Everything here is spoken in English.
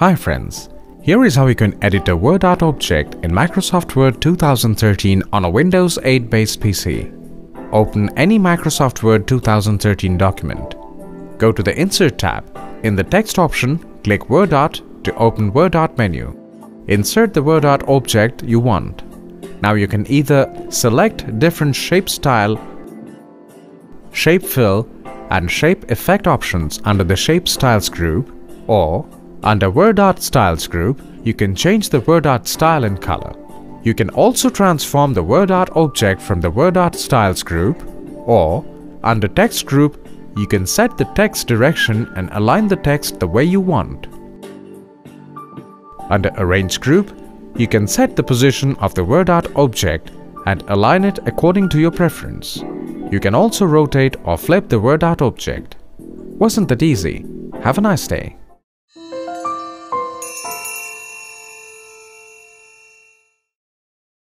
Hi friends, here is how you can edit a Word art object in Microsoft Word 2013 on a Windows 8 based PC. Open any Microsoft Word 2013 document. Go to the Insert tab. In the Text option, click Word art to open Word art menu. Insert the Word art object you want. Now you can either select different shape style, shape fill and shape effect options under the shape styles group or under word art styles group you can change the word art style and color. You can also transform the word art object from the word art styles group or under text group you can set the text direction and align the text the way you want. Under arrange group you can set the position of the word art object and align it according to your preference. You can also rotate or flip the word art object. Wasn't that easy? Have a nice day.